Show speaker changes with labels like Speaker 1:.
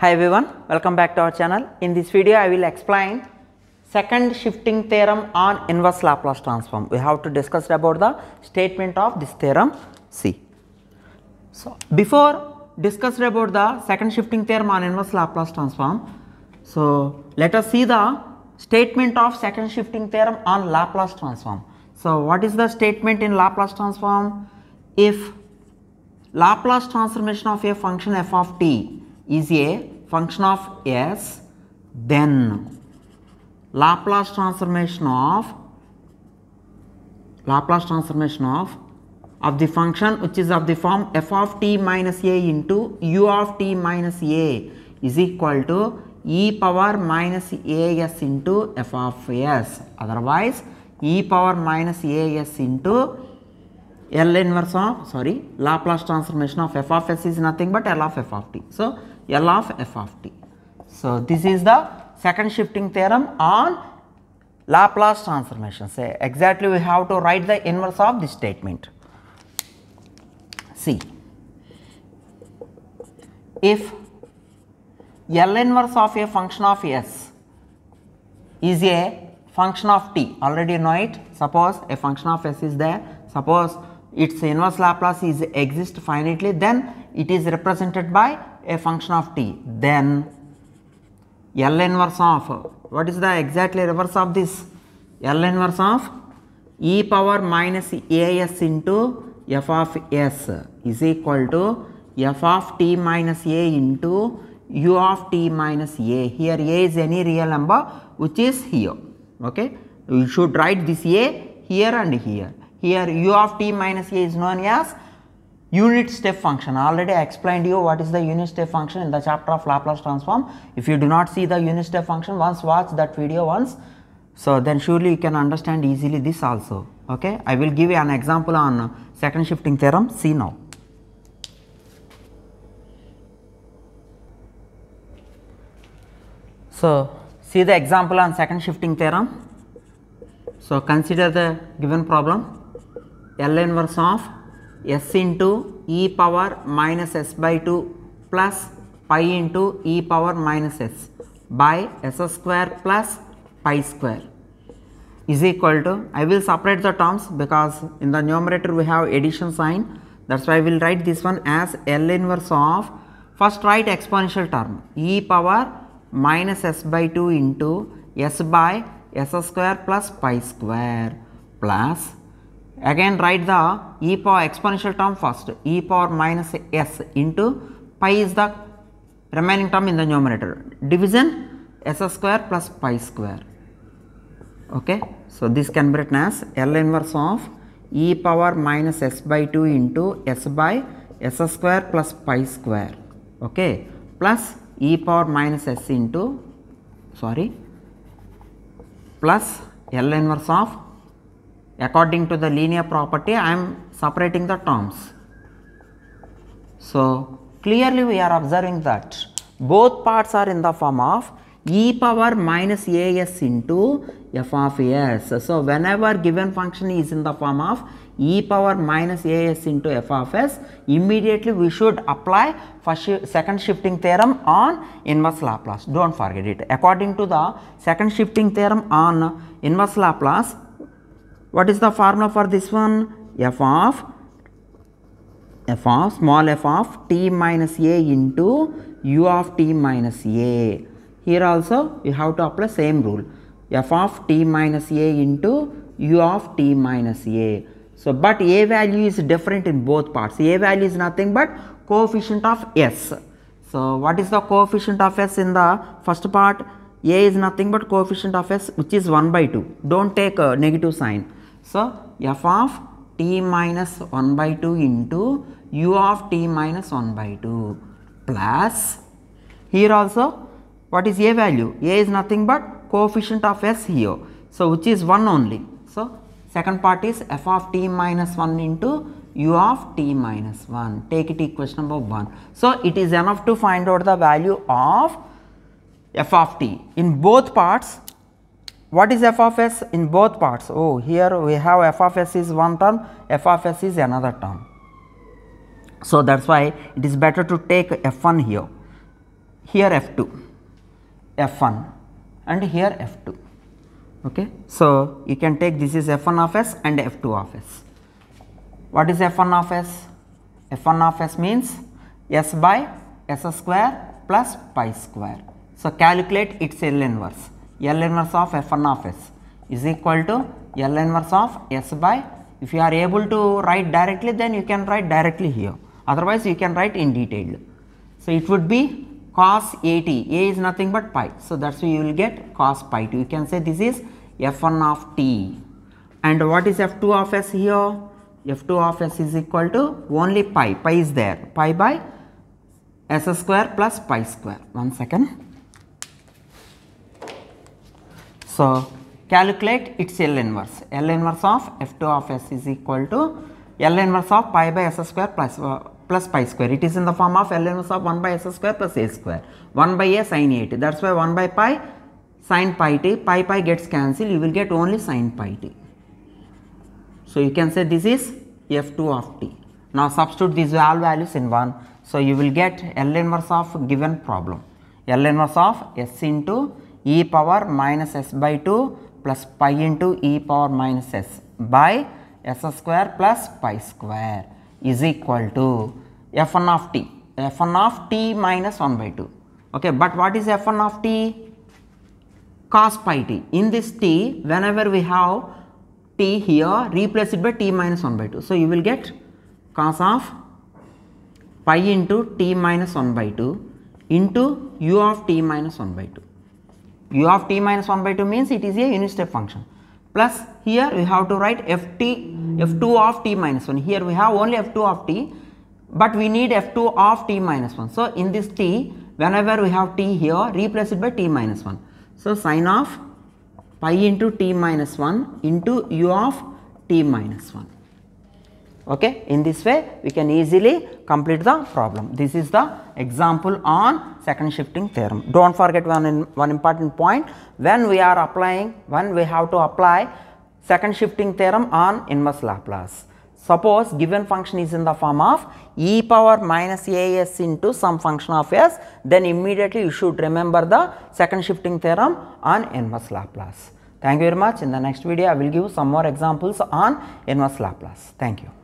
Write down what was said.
Speaker 1: Hi everyone, welcome back to our channel. In this video, I will explain second shifting theorem on inverse Laplace transform. We have to discuss about the statement of this theorem. See. So, before discussed about the second shifting theorem on inverse Laplace transform, so let us see the statement of second shifting theorem on Laplace transform. So, what is the statement in Laplace transform? If Laplace transformation of a function f of t is a function of s, then Laplace transformation of Laplace transformation of of the function which is of the form f of t minus a into u of t minus a is equal to e power minus as into f of s otherwise e power minus as into L inverse of sorry Laplace transformation of f of s is nothing but L of f of t. So, L of f of t. So, this is the second shifting theorem on Laplace transformation. Say exactly we have to write the inverse of this statement. See, if L inverse of a function of s is a function of t, already know it, suppose a function of s is there, suppose its inverse Laplace is exist finitely, then it is represented by a function of t, then L inverse of what is the exactly reverse of this L inverse of e power minus as into f of s is equal to f of t minus a into u of t minus a. Here a is any real number which is here. Okay, we should write this a here and here. Here u of t minus a is known as unit step function. Already I explained you what is the unit step function in the chapter of Laplace transform. If you do not see the unit step function, once watch that video once. So then surely you can understand easily this also. Okay, I will give you an example on second shifting theorem. See now. So see the example on second shifting theorem. So consider the given problem. L inverse of s into e power minus s by 2 plus pi into e power minus s by s square plus pi square. Is equal to I will separate the terms because in the numerator we have addition sign. That is why I will write this one as L inverse of first write exponential term e power minus s by 2 into s by s square plus pi square plus again write the e power exponential term first. E power minus s into pi is the remaining term in the numerator. Division s square plus pi square. Okay? So this can be written as l inverse of e power minus s by 2 into s by s square plus pi square. Okay? Plus e power minus s into sorry plus l inverse of according to the linear property I am separating the terms. So, clearly we are observing that both parts are in the form of e power minus as into f of s. So, whenever given function is in the form of e power minus as into f of s, immediately we should apply first second shifting theorem on inverse Laplace. Do not forget it. According to the second shifting theorem on inverse Laplace, what is the formula for this one? f of f of small f of t minus a into u of t minus a. Here also we have to apply same rule f of t minus a into u of t minus a. So, but a value is different in both parts. A value is nothing but coefficient of s. So, what is the coefficient of s in the first part? A is nothing but coefficient of s which is 1 by 2. Do not take a negative sign. So, f of t minus 1 by 2 into u of t minus 1 by 2 plus here also what is a value? A is nothing but coefficient of s here. So, which is 1 only. So, second part is f of t minus 1 into u of t minus 1. Take it equation number 1. So, it is enough to find out the value of f of t in both parts what is f of s in both parts? Oh, here we have f of s is one term, f of s is another term. So, that is why it is better to take f1 here. here f2 f1 and here f2 okay so you can take this is f1 of s and f2 of s what is f1 of s f1 of s means s by s square plus pi square so calculate its l inverse l inverse of f1 of s is equal to l inverse of s by if you are able to write directly then you can write directly here. Otherwise you can write in detail. So it would be cos at a is nothing but pi. So that's why you will get cos pi t you can say this is f1 of t. And what is f2 of s here? F2 of s is equal to only pi. Pi is there. Pi by s square plus pi square. One second so calculate its L inverse. L inverse of f2 of s is equal to L inverse of pi by s square plus, uh, plus pi square. It is in the form of L inverse of 1 by s square plus a square. 1 by a sin at. That is why 1 by pi sin pi t, pi pi gets cancelled, you will get only sin pi t. So you can say this is f2 of t. Now substitute these all values in 1. So you will get L inverse of given problem. L inverse of s into e power minus s by 2 plus pi into e power minus s by s square plus pi square is equal to f1 of t. f1 of t minus 1 by 2 okay but what is f1 of t? Cos pi t. In this t whenever we have t here replace it by t minus 1 by 2 so you will get cos of pi into t minus 1 by 2 into u of t minus 1 by 2 u of t minus 1 by 2 means it is a unit step function. Plus here we have to write ft f2 of t minus 1 here we have only f2 of t but we need f2 of t minus 1 so in this t whenever we have t here replace it by t minus 1 so sine of pi into t minus 1 into u of t minus 1 okay? In this way we can easily complete the problem. This is the example on second shifting theorem. Don't forget one in, one important point. When we are applying when we have to apply second shifting theorem on inverse laplace. Suppose given function is in the form of e power minus as into some function of s then immediately you should remember the second shifting theorem on inverse laplace. Thank you very much. In the next video i will give some more examples on inverse laplace. Thank you